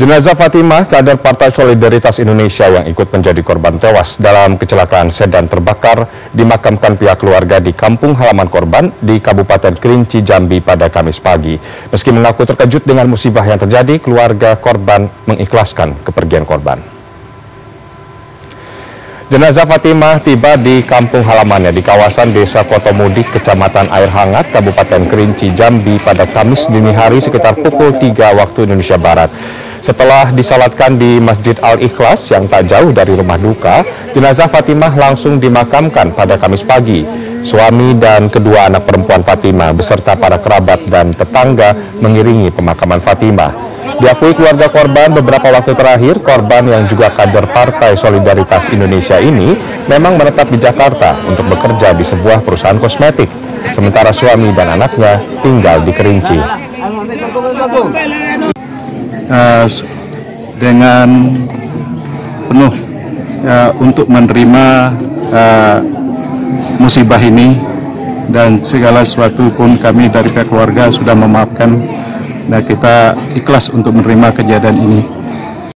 Jenazah Fatimah, kader Partai Solidaritas Indonesia yang ikut menjadi korban tewas dalam kecelakaan sedan terbakar, dimakamkan pihak keluarga di kampung halaman korban di Kabupaten Kerinci, Jambi pada Kamis pagi. Meski mengaku terkejut dengan musibah yang terjadi, keluarga korban mengikhlaskan kepergian korban. Jenazah Fatimah tiba di kampung halamannya di kawasan Desa Kotomudik, Kecamatan Air Hangat, Kabupaten Kerinci, Jambi pada Kamis dini hari sekitar pukul 3 waktu Indonesia Barat. Setelah disalatkan di Masjid Al-Ikhlas yang tak jauh dari rumah duka, jenazah Fatimah langsung dimakamkan pada Kamis pagi. Suami dan kedua anak perempuan Fatimah beserta para kerabat dan tetangga mengiringi pemakaman Fatimah. Diakui keluarga korban beberapa waktu terakhir, korban yang juga kader Partai Solidaritas Indonesia ini memang menetap di Jakarta untuk bekerja di sebuah perusahaan kosmetik. Sementara suami dan anaknya tinggal di Kerinci. Uh, dengan penuh uh, untuk menerima uh, musibah ini dan segala sesuatu pun kami dari pihak keluarga sudah memaafkan Nah kita ikhlas untuk menerima kejadian ini.